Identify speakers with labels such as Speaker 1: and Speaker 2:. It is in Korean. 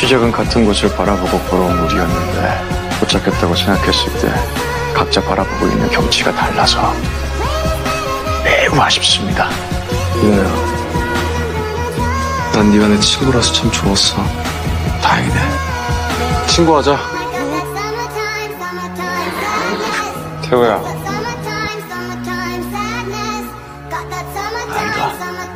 Speaker 1: 시작은 같은 곳을 바라보고 걸어온 우리였는데 도착했다고 생각했을 때 각자 바라보고 있는 경치가 달라서 매우 아쉽습니다.
Speaker 2: 유나야, 난 네 니만의 친구라서 참 좋았어. 다행이네. 친구하자.
Speaker 1: 태호야. 알다.